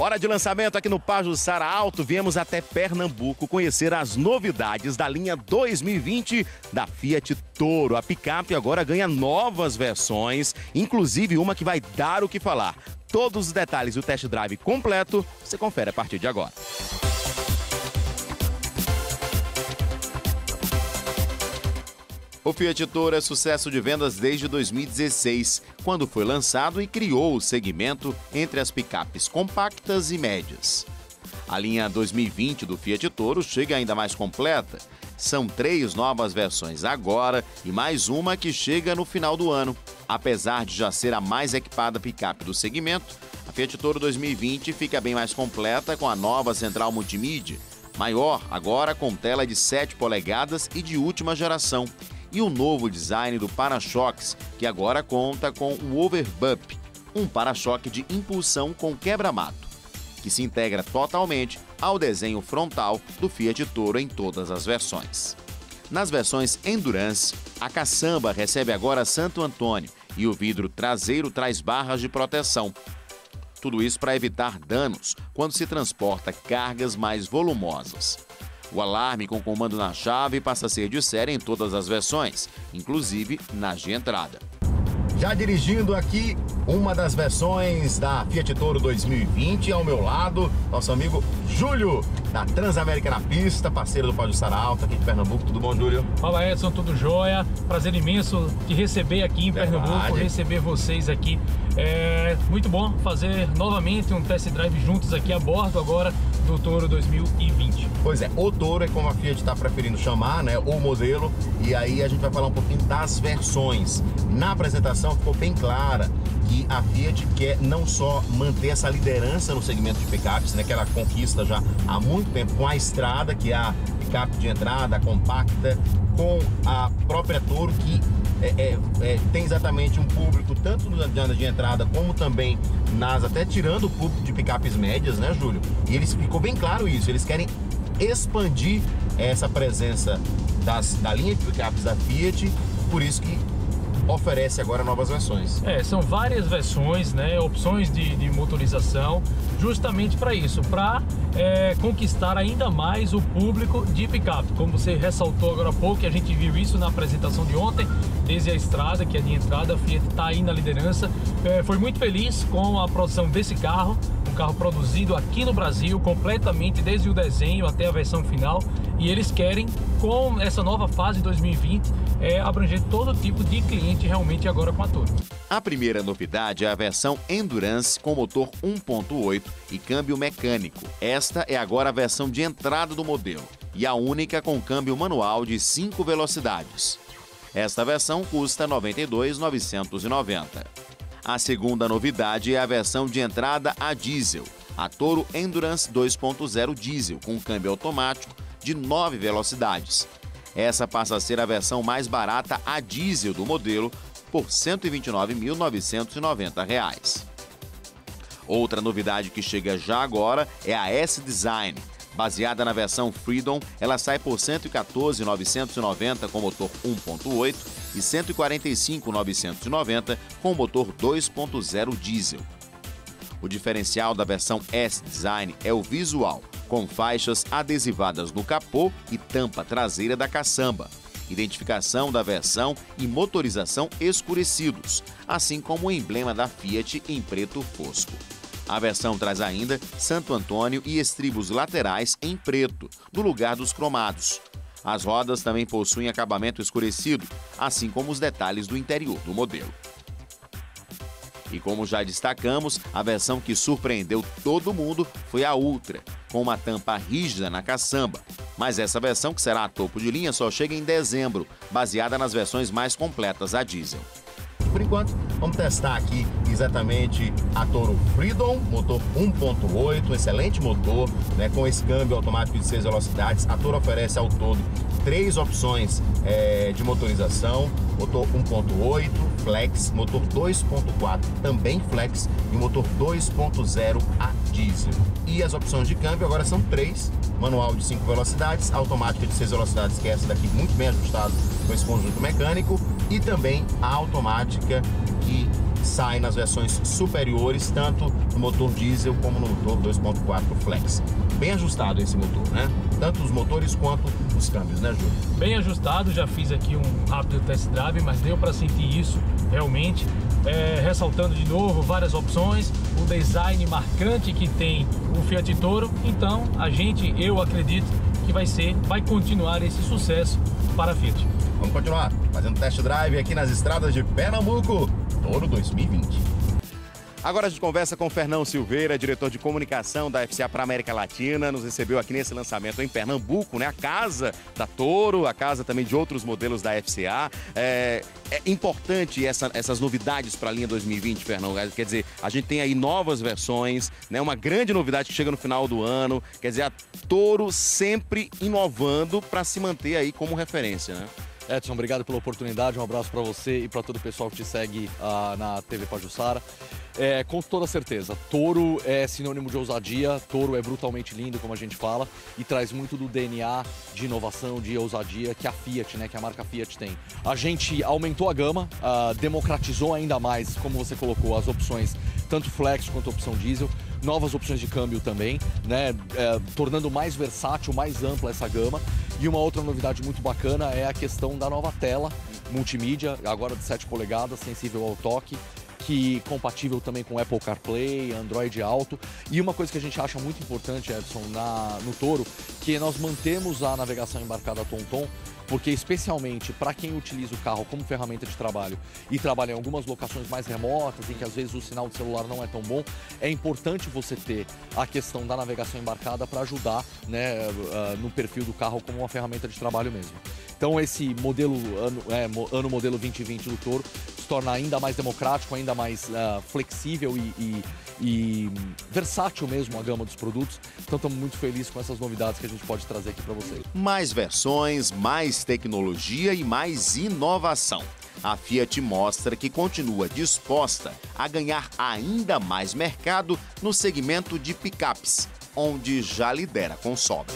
Hora de lançamento aqui no Pajussara Alto. Viemos até Pernambuco conhecer as novidades da linha 2020 da Fiat Toro. A picape agora ganha novas versões, inclusive uma que vai dar o que falar. Todos os detalhes e o test drive completo você confere a partir de agora. O Fiat Toro é sucesso de vendas desde 2016, quando foi lançado e criou o segmento entre as picapes compactas e médias. A linha 2020 do Fiat Toro chega ainda mais completa. São três novas versões agora e mais uma que chega no final do ano. Apesar de já ser a mais equipada picape do segmento, a Fiat Toro 2020 fica bem mais completa com a nova central multimídia, maior agora com tela de 7 polegadas e de última geração e o novo design do para-choques, que agora conta com o Overbump, um para-choque de impulsão com quebra-mato, que se integra totalmente ao desenho frontal do Fiat Toro em todas as versões. Nas versões Endurance, a caçamba recebe agora Santo Antônio e o vidro traseiro traz barras de proteção. Tudo isso para evitar danos quando se transporta cargas mais volumosas. O alarme com comando na chave passa a ser de série em todas as versões, inclusive nas de entrada. Já dirigindo aqui uma das versões da Fiat Toro 2020, ao meu lado, nosso amigo Júlio, da Transamérica na Pista, parceiro do Pode Alto, aqui de Pernambuco. Tudo bom, Júlio? Fala, Edson, tudo jóia? Prazer imenso de receber aqui em Verdade. Pernambuco, receber vocês aqui. É muito bom fazer novamente um test drive juntos aqui a bordo agora do Toro 2020. Pois é, o Toro é como a Fiat está preferindo chamar, né? O modelo. E aí a gente vai falar um pouquinho das versões. Na apresentação ficou bem clara que a Fiat quer não só manter essa liderança no segmento de picapes, né, que ela conquista já há muito tempo com a Estrada, que é a picape de entrada compacta, com a própria Toro, que é, é, é, tem exatamente um público tanto nas de, de entrada como também nas, até tirando o público de picapes médias, né, Júlio? E eles ficou bem claro isso, eles querem expandir essa presença das, da linha de picapes da Fiat, por isso que oferece agora novas versões. É, são várias versões, né, opções de, de motorização, justamente para isso, para é, conquistar ainda mais o público de picape. Como você ressaltou agora há pouco, a gente viu isso na apresentação de ontem, desde a estrada, que é de entrada, a Fiat está aí na liderança. É, foi muito feliz com a produção desse carro, um carro produzido aqui no Brasil, completamente desde o desenho até a versão final. E eles querem, com essa nova fase 2020, é, abranger todo tipo de cliente realmente agora com a Toro. A primeira novidade é a versão Endurance com motor 1.8 e câmbio mecânico. Esta é agora a versão de entrada do modelo e a única com câmbio manual de 5 velocidades. Esta versão custa R$ 92.990. A segunda novidade é a versão de entrada a diesel, a Toro Endurance 2.0 diesel com câmbio automático de 9 velocidades. Essa passa a ser a versão mais barata a diesel do modelo por R$ 129.990. Outra novidade que chega já agora é a S-Design. Baseada na versão Freedom, ela sai por R$ 114.990 com motor 1.8 e R$ 145.990 com motor 2.0 diesel. O diferencial da versão S-Design é o visual, com faixas adesivadas no capô e tampa traseira da caçamba, identificação da versão e motorização escurecidos, assim como o emblema da Fiat em preto fosco. A versão traz ainda Santo Antônio e estribos laterais em preto, no lugar dos cromados. As rodas também possuem acabamento escurecido, assim como os detalhes do interior do modelo. E como já destacamos, a versão que surpreendeu todo mundo foi a Ultra, com uma tampa rígida na caçamba. Mas essa versão, que será a topo de linha, só chega em dezembro, baseada nas versões mais completas a diesel. Por enquanto, vamos testar aqui exatamente a Toro Freedom, motor 1.8, um excelente motor, né, com esse câmbio automático de 6 velocidades. A Toro oferece ao todo três opções é, de motorização, motor 1.8, flex, motor 2.4 também flex e motor 2.0 a diesel. E as opções de câmbio agora são três, manual de 5 velocidades, automática de 6 velocidades, que é essa daqui muito bem ajustada com esse conjunto mecânico, e também a automática que sai nas versões superiores, tanto no motor diesel como no motor 2.4 flex. Bem ajustado esse motor, né? Tanto os motores quanto os câmbios, né, Júlio? Bem ajustado, já fiz aqui um rápido test drive, mas deu para sentir isso realmente. É, ressaltando de novo várias opções, o design marcante que tem o Fiat Toro. Então, a gente, eu acredito que vai ser, vai continuar esse sucesso para a Fiat. Vamos continuar fazendo test drive aqui nas estradas de Pernambuco, Toro 2020. Agora a gente conversa com Fernão Silveira, diretor de comunicação da FCA para América Latina. Nos recebeu aqui nesse lançamento em Pernambuco, né? A casa da Toro, a casa também de outros modelos da FCA. É, é importante essa, essas novidades para a linha 2020, Fernão. Quer dizer, a gente tem aí novas versões, né? Uma grande novidade que chega no final do ano. Quer dizer, a Toro sempre inovando para se manter aí como referência, né? Edson, obrigado pela oportunidade. Um abraço para você e para todo o pessoal que te segue uh, na TV Pajussara. É, com toda certeza, touro é sinônimo de ousadia, touro é brutalmente lindo, como a gente fala, e traz muito do DNA de inovação, de ousadia que a Fiat, né, que a marca Fiat tem. A gente aumentou a gama, uh, democratizou ainda mais, como você colocou, as opções, tanto flex quanto opção diesel, novas opções de câmbio também, né, é, tornando mais versátil, mais ampla essa gama. E uma outra novidade muito bacana é a questão da nova tela multimídia, agora de 7 polegadas, sensível ao toque, que compatível também com Apple CarPlay, Android Auto. E uma coisa que a gente acha muito importante, Edson, na, no Toro, que nós mantemos a navegação embarcada TomTom, porque especialmente para quem utiliza o carro como ferramenta de trabalho e trabalha em algumas locações mais remotas, em que às vezes o sinal de celular não é tão bom, é importante você ter a questão da navegação embarcada para ajudar né, uh, no perfil do carro como uma ferramenta de trabalho mesmo. Então esse modelo ano, é, ano modelo 2020 do Toro torna ainda mais democrático, ainda mais uh, flexível e, e, e, versátil mesmo a gama dos produtos. Então estamos muito felizes com essas novidades que a gente pode trazer aqui para vocês. Mais versões, mais tecnologia e mais inovação. A Fiat mostra que continua disposta a ganhar ainda mais mercado no segmento de picapes, onde já lidera com sobra.